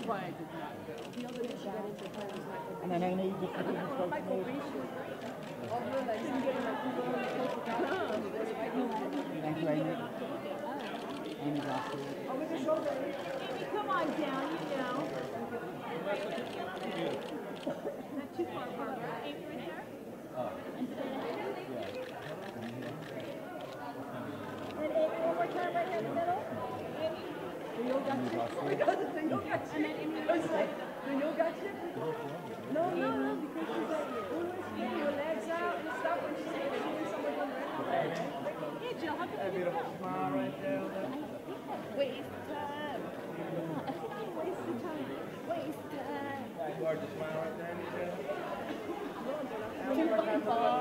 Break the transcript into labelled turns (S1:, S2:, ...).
S1: it.
S2: Thank you.
S3: Come on down, you know. Not too far, Barbara. There? And Aimee, one more time, right here in the middle. Aimee.
S1: The yoga got you. Oh my God, the yoga got you. I was like, the yoga got you. No, no, no, because she's like, always your legs out and stuff when she's like, doing something on the
S3: Hey, Jill, how come you
S2: Beautiful smile right there.
S3: waste time? Waste the time. Waste time.
S2: Gorgeous smile right there, Michelle.
S3: Too fucking far.